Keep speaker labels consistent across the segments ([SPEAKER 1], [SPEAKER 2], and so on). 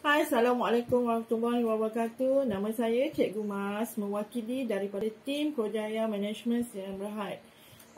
[SPEAKER 1] Hai, Assalamualaikum warahmatullahi wabarakatuh. Nama saya Cikgu Mas, mewakili daripada tim Projaya Management Sdn Berhad.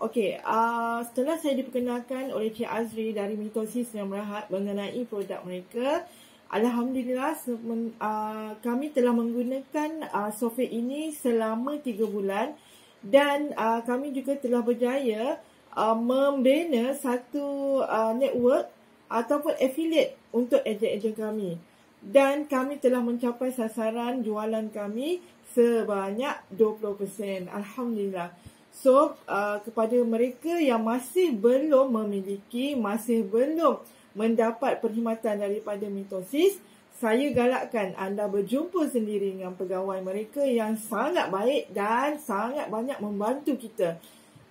[SPEAKER 1] Okey, uh, setelah saya diperkenalkan oleh Cik Azri dari Mitosis Sdn Berhad mengenai produk mereka, Alhamdulillah uh, kami telah menggunakan uh, software ini selama 3 bulan dan uh, kami juga telah berjaya uh, membina satu uh, network ataupun affiliate untuk ejen-ejen kami. Dan kami telah mencapai sasaran jualan kami sebanyak 20%. Alhamdulillah. So, uh, kepada mereka yang masih belum memiliki, masih belum mendapat perkhidmatan daripada mitosis, saya galakkan anda berjumpa sendiri dengan pegawai mereka yang sangat baik dan sangat banyak membantu kita.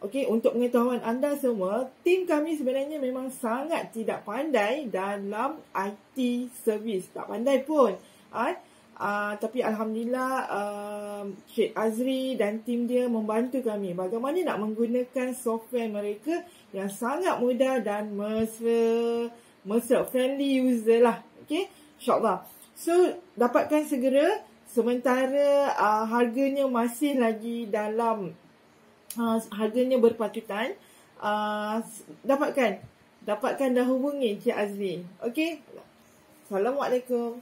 [SPEAKER 1] Okey, untuk pengetahuan anda semua, tim kami sebenarnya memang sangat tidak pandai dalam IT service. Tak pandai pun. Ha? Uh, tapi Alhamdulillah uh, Cik Azri dan tim dia membantu kami bagaimana nak menggunakan software mereka yang sangat mudah dan mesra, mesra friendly user lah. Okay, insyaAllah. So, dapatkan segera sementara uh, harganya masih lagi dalam uh, harganya berpatutan. Uh, dapatkan. Dapatkan dah hubungi Cik Azri okey? Assalamualaikum